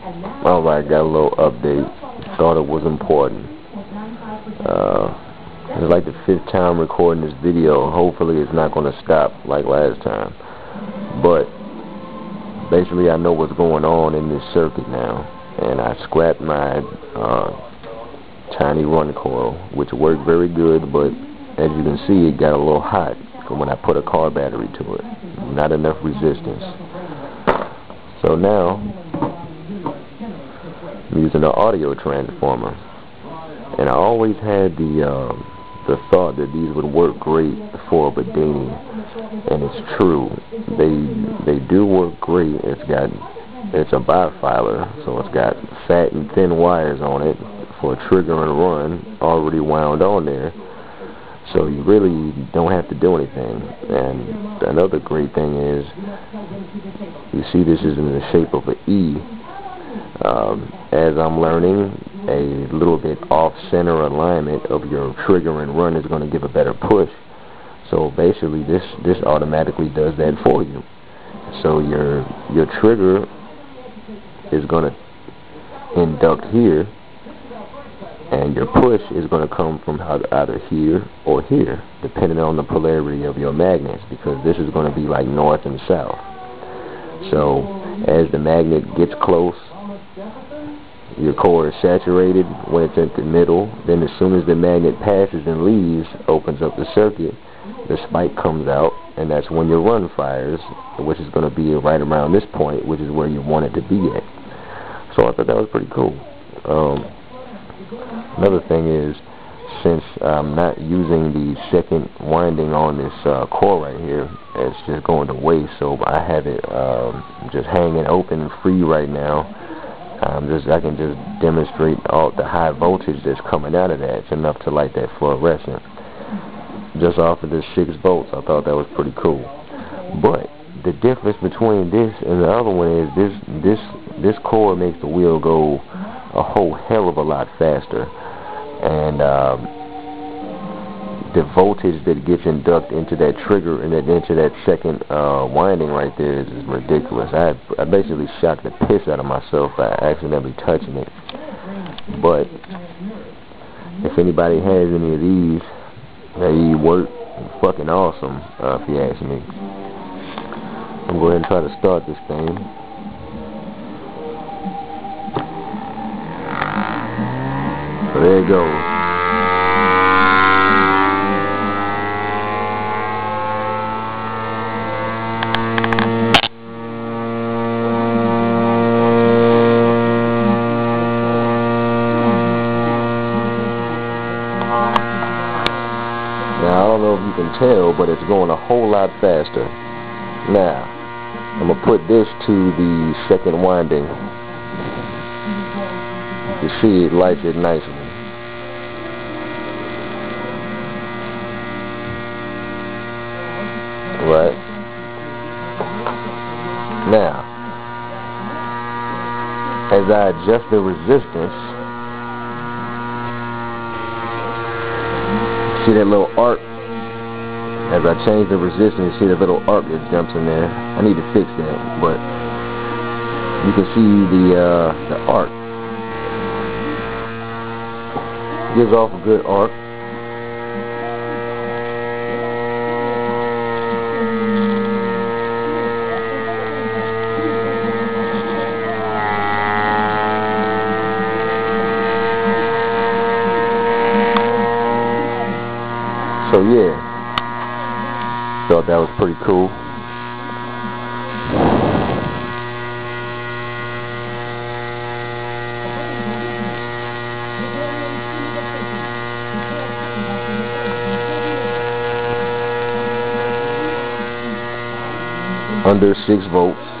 Alright, got a little update. Thought it was important. Uh, it's like the fifth time recording this video. Hopefully it's not going to stop like last time. But basically I know what's going on in this circuit now. And I scrapped my uh, tiny run coil, which worked very good, but as you can see it got a little hot when I put a car battery to it. Not enough resistance. So now, I'm using an audio transformer. And I always had the uh, the thought that these would work great for a Bedini. And it's true. They they do work great. It's got it's a bifilar, so it's got fat and thin wires on it for a trigger and run already wound on there. So you really don't have to do anything. And another great thing is, you see this is in the shape of an E. Um, as I'm learning, a little bit off-center alignment of your trigger and run is going to give a better push. So basically, this this automatically does that for you. So your your trigger is going to induct here and your push is going to come from either here or here, depending on the polarity of your magnets, because this is going to be like north and south. So as the magnet gets close, your core is saturated when it's at the middle. Then as soon as the magnet passes and leaves, opens up the circuit, the spike comes out, and that's when your run fires, which is going to be right around this point, which is where you want it to be at. So I thought that was pretty cool. Um, Another thing is, since I'm not using the second winding on this uh, core right here, it's just going to waste. So I have it um, just hanging open free right now. Just I can just demonstrate all the high voltage that's coming out of that. It's enough to light that fluorescent. Just off of the six volts, I thought that was pretty cool. But the difference between this and the other one is this this this core makes the wheel go a whole hell of a lot faster. And um, the voltage that gets inducted into that trigger and then into that second uh, winding right there is, is ridiculous. I, I basically shocked the piss out of myself by accidentally touching it. But if anybody has any of these, they work fucking awesome, uh, if you ask me. I'm going to try to start this thing. So there it goes. Can tell, but it's going a whole lot faster. Now, I'm going to put this to the second winding. You see it lights it nicely. Right. Now, as I adjust the resistance, see that little arc? As I change the resistance, see the little arc that jumps in there. I need to fix that, but you can see the uh, the arc. Gives off a good arc. So yeah, thought that was pretty cool. Under 6 volts.